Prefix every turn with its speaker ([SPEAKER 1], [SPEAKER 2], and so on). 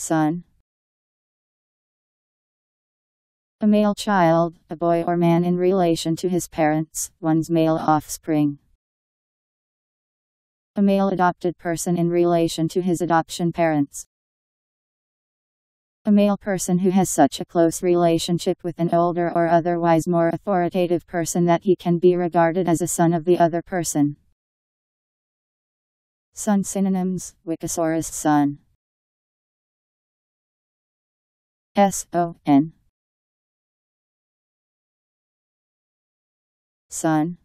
[SPEAKER 1] Son. A male child, a boy or man in relation to his parents, one's male offspring. A male adopted person in relation to his adoption parents. A male person who has such a close relationship with an older or otherwise more authoritative person that he can be regarded as a son of the other person. Son synonyms Wikisaurus son. S O N. Son.